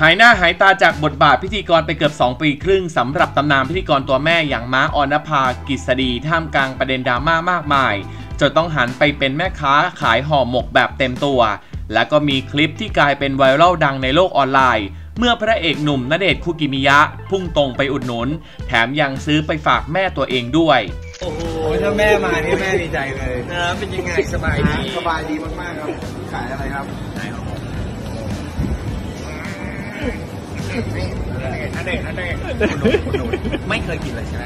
หายหน้าหายตาจากบทบาทพิธีกรไปเกือบ 2 ปีครึ่งสำหรับตำนานพิธีกรตัวแม่อย่างม้าออนภากิษฎีท่ามกลางประเด็นดราม่ามากมาย จนต้องหันไปเป็นแม่ค้าขายห่อหมกแบบเต็มตัว และก็มีคลิปที่กลายเป็นไวรัลดังในโลกออนไลน์ เมื่อพระเอกหนุ่มณเดชน์คุกิมิยะ พุ่งตรงไปอุดหนุน แถมยังซื้อไปฝากแม่ตัวเองด้วย โอ้โหโอ้ยถ้าแม่มานี่แม่ดีใจเลยนะเป็นยังไงสบายดีสบายดีมากๆครับขายอะไรครับนั่นเอ งนั่นเองไม่เคยกินเลยใช่ไหม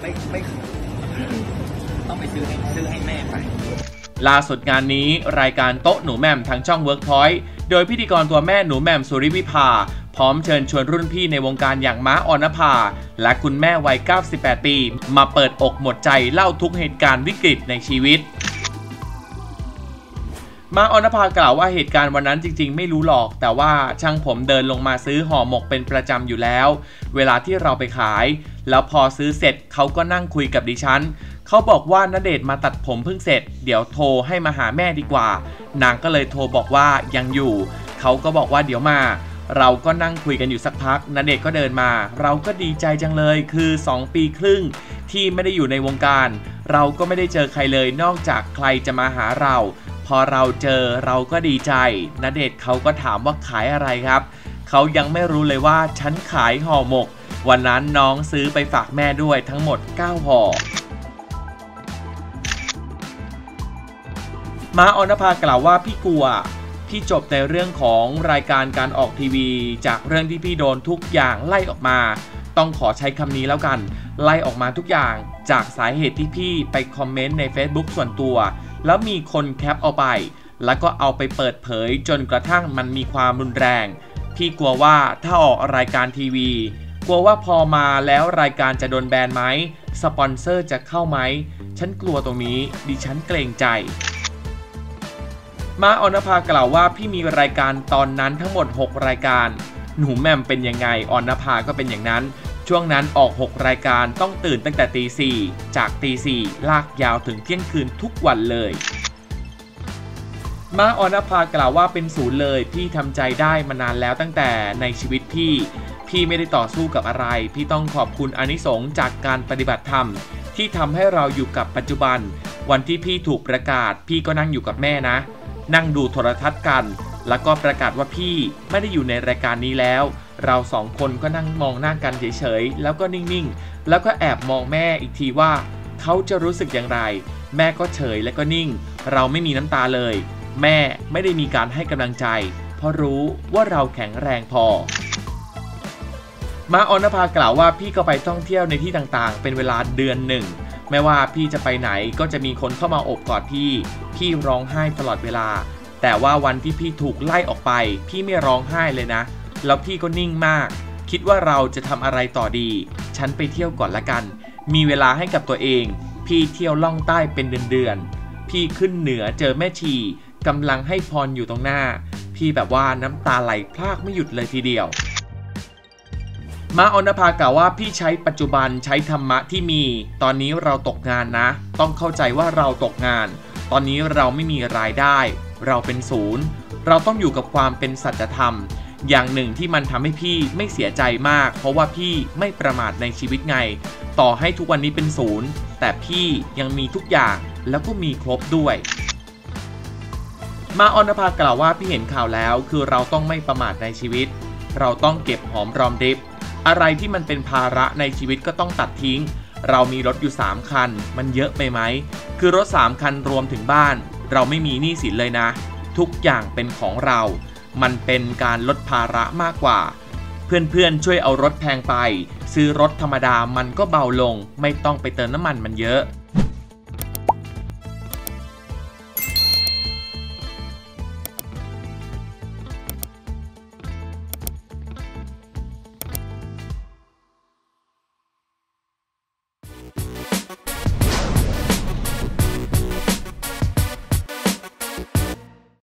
ไม่ไม่เคยต้องไปซื้อให้ซื้อให้แม่ไปล่าสุดงานนี้รายการโต๊ะหนูแม่มทางช่อง Workpoint โดยพิธีกรตัวแม่หนูแม่มสุริวิภา พร้อมเชิญชวนรุ่นพี่ในวงการอย่างม้าออนภา และคุณแม่วัย 98 ปี มาเปิดอกหมดใจเล่าทุกเหตุการณ์วิกฤตในชีวิต มาออนภากล่าวว่าเหตุการณ์วันนั้นจริง ๆ ไม่รู้หรอก แต่ว่าช่างผมเดินลงมาซื้อห่อหมกเป็นประจำอยู่แล้ว เวลาที่เราไปขาย แล้วพอซื้อเสร็จเขาก็นั่งคุยกับดิฉันเขาบอกว่าณเดชมาตัดผมเพิ่งเสร็จ เดี๋ยวโทรให้มาหาแม่ดีกว่า นางก็เลยโทรบอกว่ายังอยู่ เขาก็บอกว่าเดี๋ยวมาเราก็นั่งคุยกันอยู่สักพักณเดชก็เดินมา เราก็ดีใจจังเลยคือ 2 ปีครึ่ง ที่ไม่ได้อยู่ในวงการ เราก็ไม่ได้เจอใครเลยนอกจากใครจะมาหาเรา พอเราเจอเราก็ดีใจณเดชน์เขาก็ถามว่าขายอะไรครับ เขายังไม่รู้เลยว่าฉันขายห่อหมก วันนั้นน้องซื้อไปฝากแม่ด้วยทั้งหมด 9ห่อมาออนภากล่าวว่าพี่กลัวพี่จบในเรื่องของรายการการออกทีวี จากเรื่องที่พี่โดนทุกอย่างไล่ออกมา ต้องขอใช้คำนี้แล้วกัน ไล่ออกมาทุกอย่าง จากสาเหตุที่พี่ไปคอมเมนต์ใน Facebook ส่วนตัว แล้วมีคนแคปเอาไป แล้วก็เอาไปเปิดเผยจนกระทั่งมันมีความรุนแรง พี่กลัวว่าถ้าออกรายการทีวี กลัวว่าพอมาแล้วรายการจะโดนแบนไหมสปอนเซอร์จะเข้าไหม ฉันกลัวตรงนี้ดิฉันเกรงใจมาออนภากล่าวว่าพี่มีรายการตอนนั้นทั้งหมด 6 รายการ หนูแม่มเป็นยังไงออนภาก็เป็นอย่างนั้น ช่วงนั้นออก 6 รายการต้องตื่นตั้งแต่ตีสี่จากตีสี่ลากยาวถึงเที่ยงคืนทุกวันเลยมาออนภากล่าวว่าเป็นศูนย์เลยพี่ทำใจได้มานานแล้วตั้งแต่ในชีวิตพี่ พี่ไม่ได้ต่อสู้กับอะไร พี่ต้องขอบคุณอนิสงส์จากการปฏิบัติธรรม ที่ทำให้เราอยู่กับปัจจุบัน วันที่พี่ถูกประกาศ พี่ก็นั่งอยู่กับแม่นะ นั่งดูโทรทัศน์กัน แล้วก็ประกาศว่าพี่ไม่ได้อยู่ในรายการนี้แล้ว เราสองคนก็นั่งมองหน้ากันเฉยๆ แล้วก็นิ่งๆ แล้วก็แอบมองแม่อีกทีว่า เขาจะรู้สึกอย่างไร แม่ก็เฉยและก็นิ่ง เราไม่มีน้ำตาเลย แม่ไม่ได้มีการให้กำลังใจ เพราะรู้ว่าเราแข็งแรงพอมาออนภากล่าวว่าพี่ก็ไปท่องเที่ยวในที่ต่างๆ เป็นเวลาเดือนหนึ่งไม่ว่าพี่จะไปไหนก็จะมีคนเข้ามาโอบกอดพี่ พี่ร้องไห้ตลอดเวลา แต่ว่าวันที่พี่ถูกไล่ออกไป พี่ไม่ร้องไห้เลยนะ แล้วพี่ก็นิ่งมาก คิดว่าเราจะทำอะไรต่อดี ฉันไปเที่ยวก่อนละกัน มีเวลาให้กับตัวเอง พี่เที่ยวล่องใต้เป็นเดือนๆ พี่ขึ้นเหนือเจอแม่ชีกำลังให้พรอยู่ตรงหน้า พี่แบบว่าน้ำตาไหลพรากไม่หยุดเลยทีเดียวมาออนภากล่าวว่าพี่ใช้ปัจจุบันใช้ธรรมะที่มี ตอนนี้เราตกงานนะ ต้องเข้าใจว่าเราตกงาน ตอนนี้เราไม่มีรายได้ เราเป็นศูนย์ เราต้องอยู่กับความเป็นสัจธรรม อย่างหนึ่งที่มันทำให้พี่ไม่เสียใจมาก เพราะว่าพี่ไม่ประมาทในชีวิตไง ต่อให้ทุกวันนี้เป็นศูนย์แต่พี่ยังมีทุกอย่างแล้วก็มีครบด้วย มาออนภากล่าวว่าพี่เห็นข่าวแล้ว คือเราต้องไม่ประมาทในชีวิต เราต้องเก็บหอมรอมริบ อะไรที่มันเป็นภาระในชีวิตก็ต้องตัดทิ้ง เรามีรถอยู่ 3 คัน มันเยอะไปไหม คือรถ 3 คันรวมถึงบ้าน เราไม่มีหนี้สินเลยนะ ทุกอย่างเป็นของเรา มันเป็นการลดภาระมากกว่า เพื่อนๆช่วยเอารถแพงไป ซื้อรถธรรมดามันก็เบาลง ไม่ต้องไปเติมน้ำมันมันเยอะ